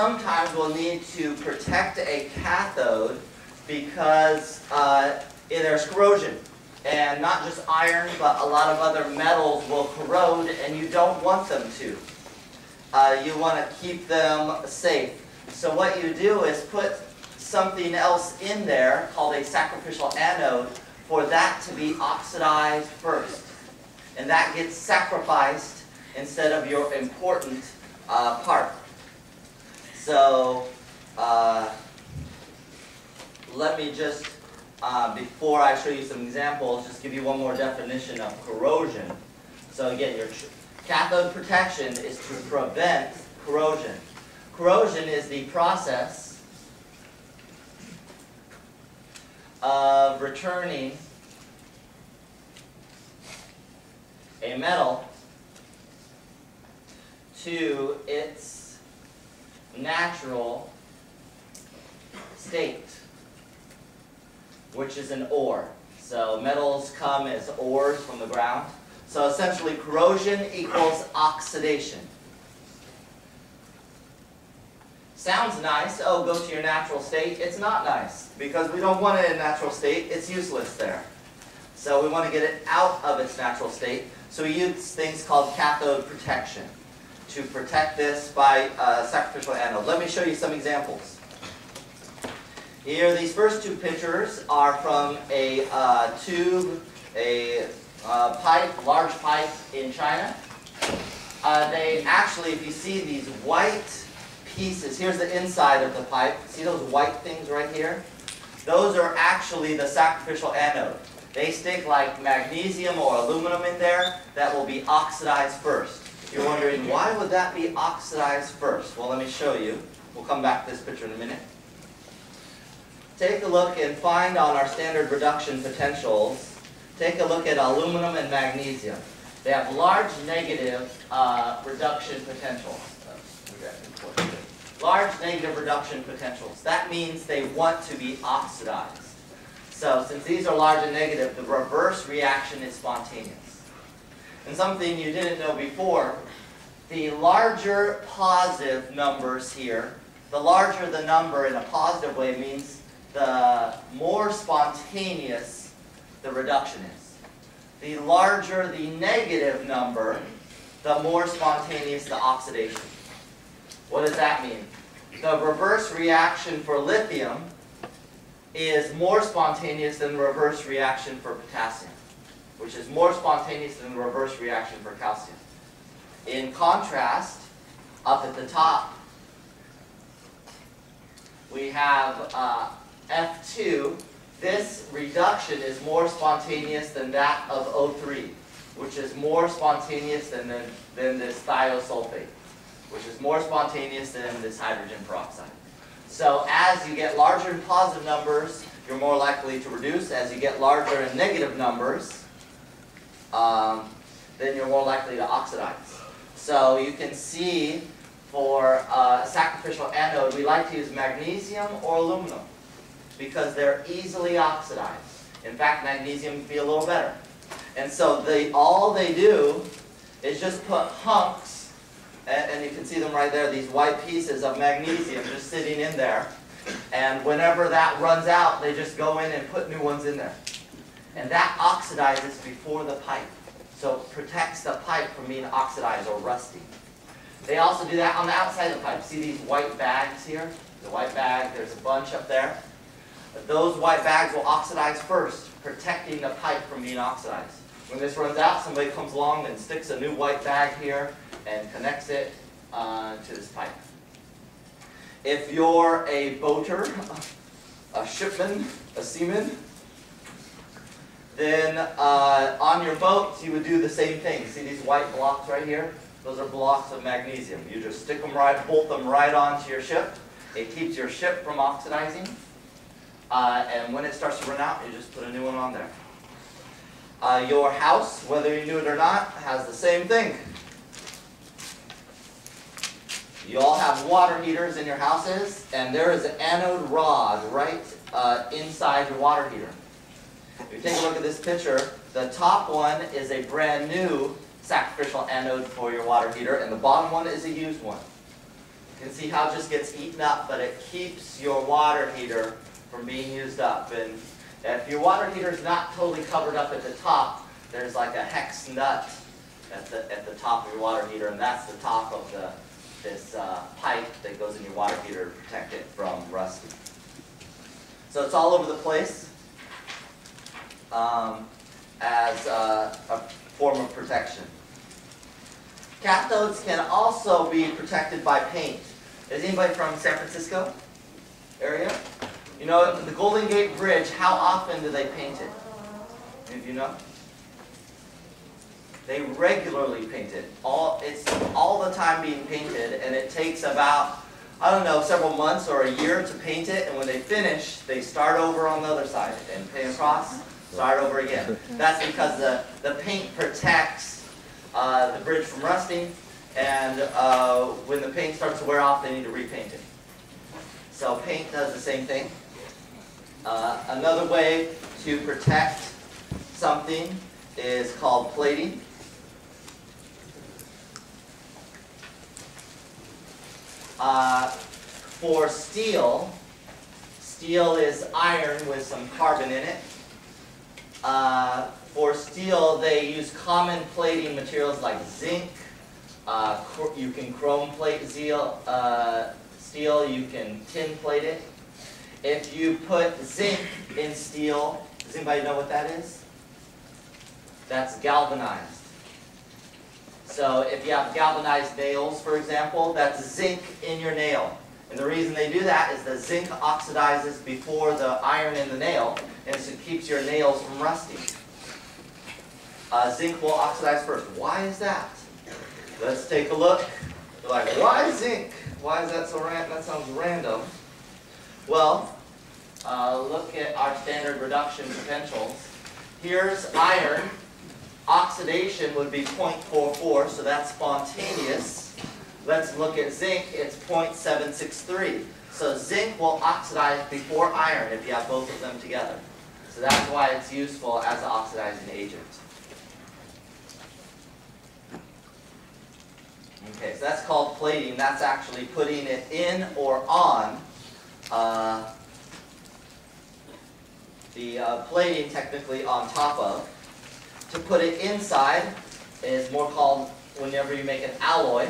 Sometimes we'll need to protect a cathode because uh, there's corrosion. And not just iron, but a lot of other metals will corrode and you don't want them to. Uh, you want to keep them safe. So what you do is put something else in there called a sacrificial anode for that to be oxidized first. And that gets sacrificed instead of your important uh, part. So uh, let me just, uh, before I show you some examples, just give you one more definition of corrosion. So again, your cathode protection is to prevent corrosion. Corrosion is the process of returning a metal to its natural state, which is an ore. So metals come as ores from the ground. So essentially corrosion equals oxidation. Sounds nice, oh go to your natural state. It's not nice because we don't want it in natural state, it's useless there. So we want to get it out of its natural state. So we use things called cathode protection to protect this by uh, sacrificial anode. Let me show you some examples. Here, these first two pictures are from a uh, tube, a uh, pipe, large pipe in China. Uh, they actually, if you see these white pieces, here's the inside of the pipe. See those white things right here? Those are actually the sacrificial anode. They stick like magnesium or aluminum in there that will be oxidized first. You're wondering, why would that be oxidized first? Well, let me show you. We'll come back to this picture in a minute. Take a look and find on our standard reduction potentials, take a look at aluminum and magnesium. They have large negative uh, reduction potentials. Large negative reduction potentials. That means they want to be oxidized. So since these are large and negative, the reverse reaction is spontaneous. And something you didn't know before, the larger positive numbers here, the larger the number in a positive way means the more spontaneous the reduction is. The larger the negative number, the more spontaneous the oxidation. What does that mean? The reverse reaction for lithium is more spontaneous than the reverse reaction for potassium, which is more spontaneous than the reverse reaction for calcium. In contrast, up at the top, we have uh, F2. This reduction is more spontaneous than that of O3, which is more spontaneous than, the, than this thiosulfate, which is more spontaneous than this hydrogen peroxide. So as you get larger in positive numbers, you're more likely to reduce. As you get larger in negative numbers, um, then you're more likely to oxidize. So you can see for a sacrificial anode, we like to use magnesium or aluminum because they're easily oxidized. In fact, magnesium would be a little better. And so they, all they do is just put hunks, and, and you can see them right there, these white pieces of magnesium just sitting in there. And whenever that runs out, they just go in and put new ones in there. And that oxidizes before the pipe. So it protects the pipe from being oxidized or rusty. They also do that on the outside of the pipe. See these white bags here? The white bag, there's a bunch up there. Those white bags will oxidize first, protecting the pipe from being oxidized. When this runs out, somebody comes along and sticks a new white bag here and connects it uh, to this pipe. If you're a boater, a shipman, a seaman, then uh, on your boat you would do the same thing. See these white blocks right here? Those are blocks of magnesium. You just stick them right, bolt them right onto your ship. It keeps your ship from oxidizing. Uh, and when it starts to run out, you just put a new one on there. Uh, your house, whether you knew it or not, has the same thing. You all have water heaters in your houses, and there is an anode rod right uh, inside your water heater. If you take a look at this picture, the top one is a brand new sacrificial anode for your water heater, and the bottom one is a used one. You can see how it just gets eaten up, but it keeps your water heater from being used up. And if your water heater is not totally covered up at the top, there's like a hex nut at the, at the top of your water heater, and that's the top of the, this uh, pipe that goes in your water heater to protect it from rusting. So it's all over the place um, as uh, a form of protection. Cathodes can also be protected by paint. Is anybody from San Francisco area? You know, the Golden Gate Bridge, how often do they paint it? Of you know? They regularly paint it. All, it's all the time being painted, and it takes about, I don't know, several months or a year to paint it, and when they finish, they start over on the other side and paint across, start over again. That's because the, the paint protects uh, the bridge from rusting, and uh, when the paint starts to wear off, they need to repaint it. So paint does the same thing. Uh, another way to protect something is called plating. Uh, for steel, steel is iron with some carbon in it. Uh, for steel, they use common plating materials like zinc. Uh, you can chrome plate steel, uh, steel, you can tin plate it. If you put zinc in steel, does anybody know what that is? That's galvanized. So if you have galvanized nails, for example, that's zinc in your nail. And the reason they do that is the zinc oxidizes before the iron in the nail, and so it keeps your nails from rusting. Uh, zinc will oxidize first. Why is that? Let's take a look. You're like, why zinc? Why is that so random? That sounds random. Well, uh, look at our standard reduction potentials. Here's iron. Oxidation would be 0.44, so that's spontaneous. Let's look at zinc. It's 0.763. So zinc will oxidize before iron if you have both of them together. So that's why it's useful as an oxidizing agent. Okay, so that's called plating. That's actually putting it in or on. Uh, the uh, plating technically on top of. To put it inside is more called whenever you make an alloy.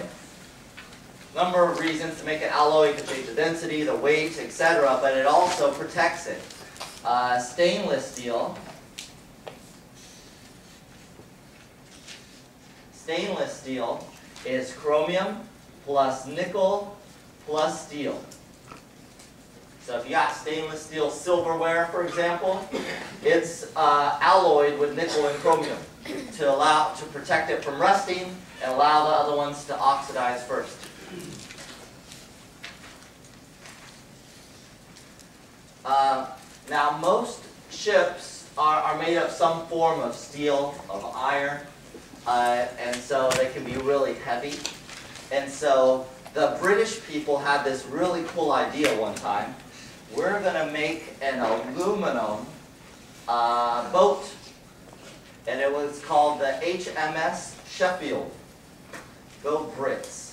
Number of reasons to make an alloy. Can change the density, the weight, etc. But it also protects it. Uh, stainless steel. Stainless steel is chromium plus nickel plus steel. So if you got stainless steel silverware, for example, it's uh, alloyed with nickel and chromium to allow to protect it from rusting and allow the other ones to oxidize first. Uh, now most ships are, are made of some form of steel, of iron, uh, and so they can be really heavy. And so the British people had this really cool idea one time. We're going to make an aluminum uh, boat. And it was called the HMS Sheffield. Go Brits.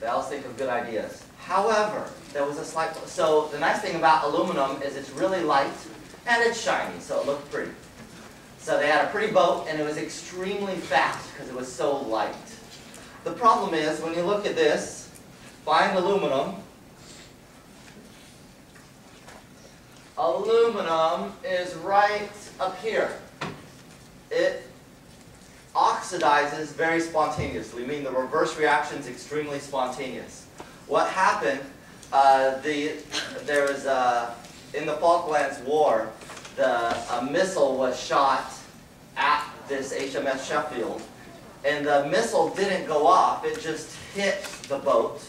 They always think of good ideas. However, there was a slight, so the nice thing about aluminum is it's really light and it's shiny, so it looked pretty. So they had a pretty boat, and it was extremely fast because it was so light. The problem is, when you look at this, fine aluminum, aluminum is right up here. It oxidizes very spontaneously, meaning the reverse reaction is extremely spontaneous. What happened, uh, the, there was, uh, in the Falklands War, the a missile was shot at this HMS Sheffield, and the missile didn't go off. It just hit the boat.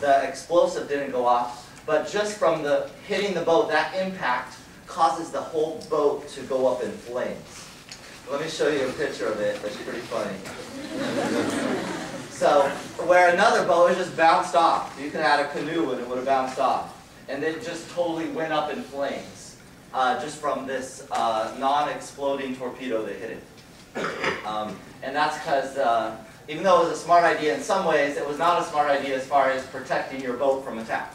The explosive didn't go off, but just from the hitting the boat, that impact causes the whole boat to go up in flames. Let me show you a picture of it. It's pretty funny. so, where another boat just bounced off. You could had a canoe and it would have bounced off. And it just totally went up in flames uh, just from this uh, non-exploding torpedo that hit it. Um, and that's because uh, even though it was a smart idea in some ways, it was not a smart idea as far as protecting your boat from attack.